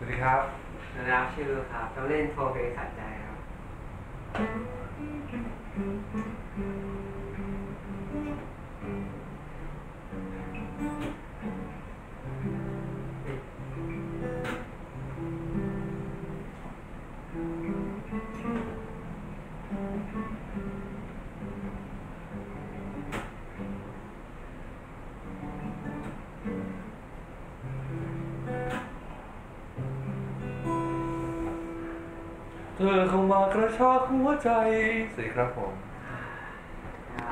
สวัสดีครับนะครับชื่อครับต้องเล่นโทรเพลงสัจใจครับ เธอเข้ามา กระชากหัวใจสวัสดีครับผม